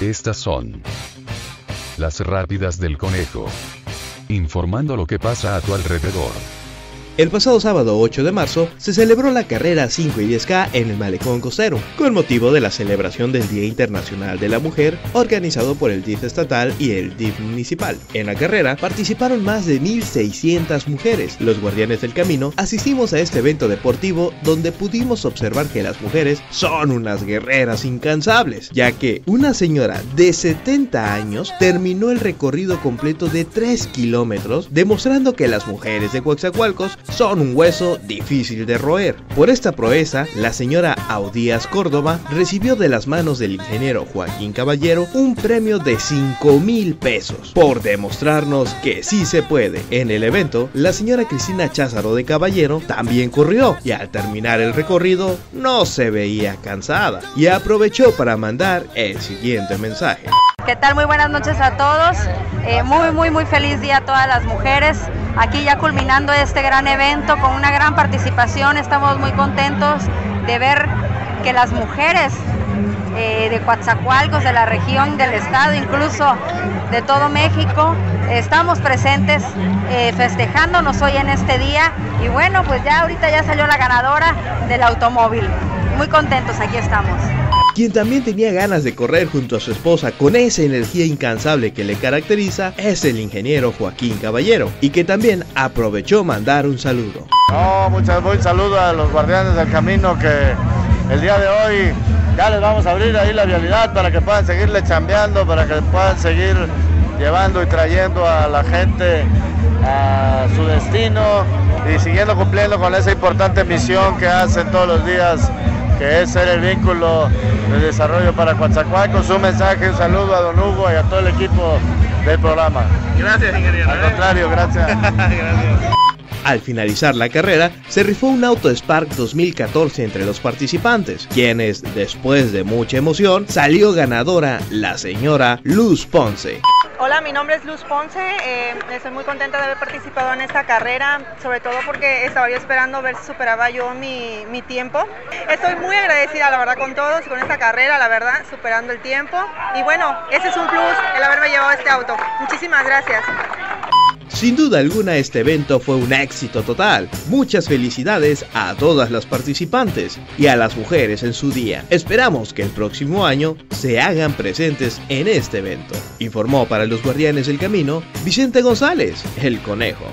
Estas son las rápidas del conejo. Informando lo que pasa a tu alrededor. El pasado sábado 8 de marzo se celebró la carrera 5 y 10K en el Malecón Costero, con motivo de la celebración del Día Internacional de la Mujer, organizado por el DIF estatal y el DIF municipal. En la carrera participaron más de 1.600 mujeres. Los guardianes del camino asistimos a este evento deportivo donde pudimos observar que las mujeres son unas guerreras incansables, ya que una señora de 70 años terminó el recorrido completo de 3 kilómetros, demostrando que las mujeres de Coaxacualcos son un hueso difícil de roer. Por esta proeza, la señora Audías Córdoba recibió de las manos del ingeniero Joaquín Caballero un premio de 5 mil pesos por demostrarnos que sí se puede. En el evento, la señora Cristina Cházaro de Caballero también corrió y al terminar el recorrido no se veía cansada y aprovechó para mandar el siguiente mensaje. ¿Qué tal? Muy buenas noches a todos. Eh, muy, muy, muy feliz día a todas las mujeres. Aquí ya culminando este gran evento con una gran participación. Estamos muy contentos de ver que las mujeres eh, de Coatzacoalcos, de la región, del estado, incluso de todo México, estamos presentes eh, festejándonos hoy en este día. Y bueno, pues ya ahorita ya salió la ganadora del automóvil. Muy contentos, aquí estamos. Quien también tenía ganas de correr junto a su esposa con esa energía incansable que le caracteriza es el ingeniero Joaquín Caballero, y que también aprovechó mandar un saludo. No, muchas buen saludo a los guardianes del camino que el día de hoy ya les vamos a abrir ahí la vialidad para que puedan seguirle chambeando, para que puedan seguir llevando y trayendo a la gente a su destino y siguiendo cumpliendo con esa importante misión que hacen todos los días que es ser el vínculo de desarrollo para Coatzacoalcos. Un mensaje, un saludo a don Hugo y a todo el equipo del programa. Gracias, ingeniero. Al contrario, gracias. gracias. Al finalizar la carrera, se rifó un auto Spark 2014 entre los participantes, quienes, después de mucha emoción, salió ganadora la señora Luz Ponce. Hola, mi nombre es Luz Ponce. Eh, estoy muy contenta de haber participado en esta carrera, sobre todo porque estaba yo esperando ver si superaba yo mi, mi tiempo. Estoy muy agradecida, la verdad, con todos, con esta carrera, la verdad, superando el tiempo. Y bueno, ese es un plus, el haberme llevado este auto. Muchísimas gracias. Sin duda alguna este evento fue un éxito total. Muchas felicidades a todas las participantes y a las mujeres en su día. Esperamos que el próximo año se hagan presentes en este evento. Informó para los Guardianes del Camino Vicente González, el conejo.